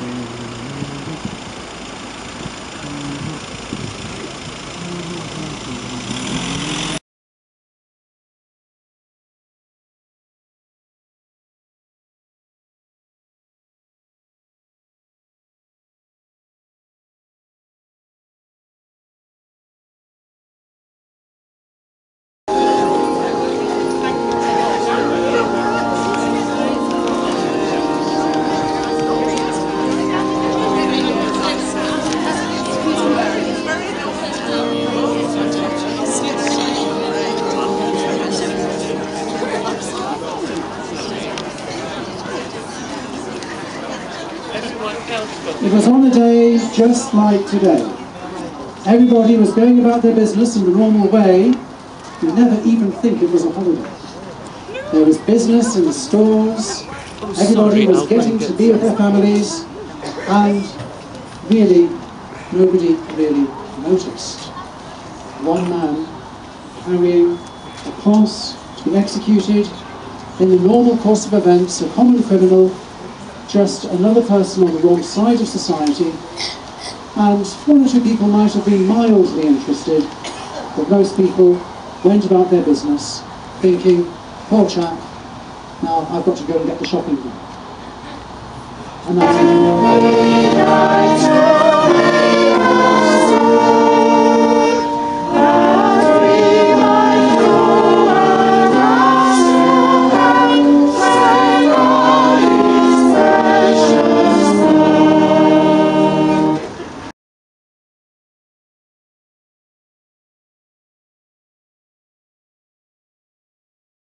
Mm-hmm. It was on a day just like today. Everybody was going about their business in the normal way. You'd never even think it was a holiday. There was business in the stores. Everybody was getting to be with their families. And really, nobody really noticed. One man carrying a cross to be executed in the normal course of events, a common criminal, just another person on the wrong side of society, and one or two people might have been mildly interested, but most people went about their business thinking, poor chap, now I've got to go and get the shopping done. And that's.